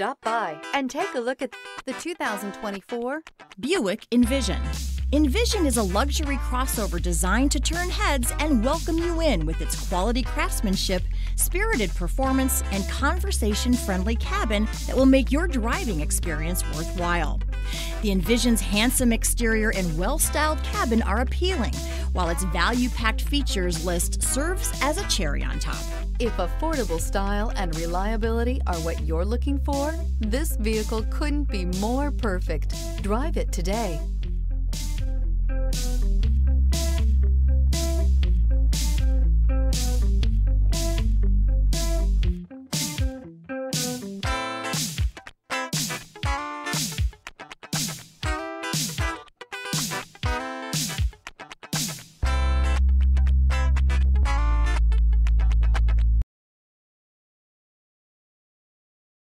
Stop by and take a look at the 2024 Buick Envision. Envision is a luxury crossover designed to turn heads and welcome you in with its quality craftsmanship, spirited performance, and conversation friendly cabin that will make your driving experience worthwhile. The Envision's handsome exterior and well styled cabin are appealing, while its value packed features list serves as a cherry on top. If affordable style and reliability are what you're looking for, this vehicle couldn't be more perfect. Drive it today.